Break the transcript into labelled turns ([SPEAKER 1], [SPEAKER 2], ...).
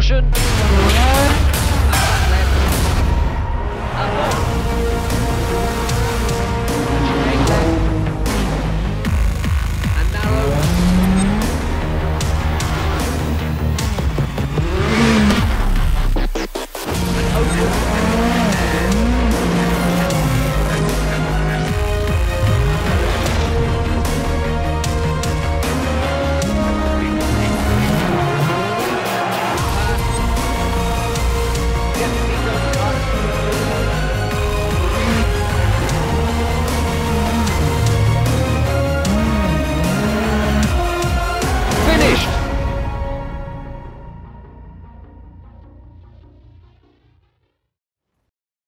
[SPEAKER 1] motion.